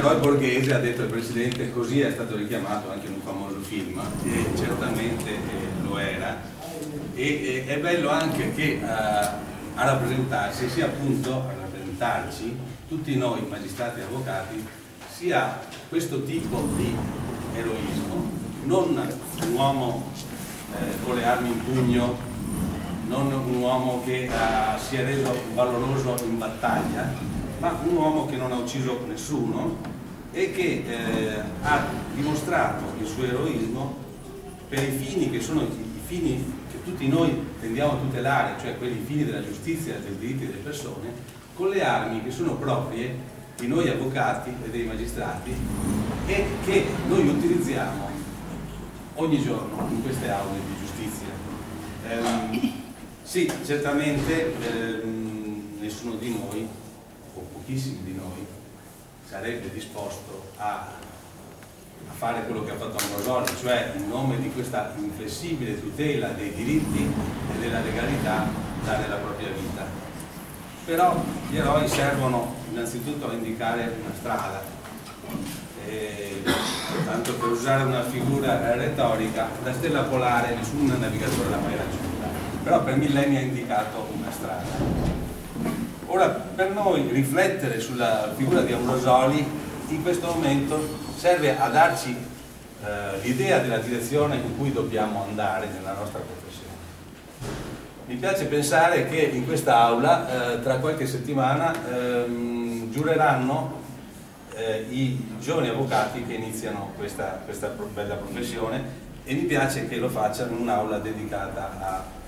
Eroe Borghese ha detto il Presidente, così è stato richiamato anche in un famoso film, e certamente eh, lo era, e, è bello anche che a, a rappresentarsi sia appunto a rappresentarci tutti noi magistrati e avvocati sia questo tipo di eroismo, non un uomo eh, con le armi in pugno, non un uomo che eh, si è reso valoroso in battaglia, ma un uomo che non ha ucciso nessuno e che eh, ha dimostrato il suo eroismo per i fini che sono i fini che tutti noi tendiamo a tutelare, cioè quelli fini della giustizia dei diritti delle persone, con le armi che sono proprie di noi avvocati e dei magistrati e che noi utilizziamo ogni giorno in queste aule di giustizia. Eh, sì, certamente eh, nessuno di noi o pochissimi di noi, sarebbe disposto a, a fare quello che ha fatto Ambrosoli, cioè in nome di questa inflessibile tutela dei diritti e della legalità dare la propria vita. Però gli eroi servono innanzitutto a indicare una strada, e, tanto per usare una figura retorica, la stella polare nessun navigatore l'ha mai raggiunta, però per millenni ha indicato una strada. Ora, per noi riflettere sulla figura di Ambrosoli in questo momento serve a darci eh, l'idea della direzione in cui dobbiamo andare nella nostra professione. Mi piace pensare che in questa aula, eh, tra qualche settimana, ehm, giureranno eh, i giovani avvocati che iniziano questa, questa bella professione e mi piace che lo facciano in un'aula dedicata a.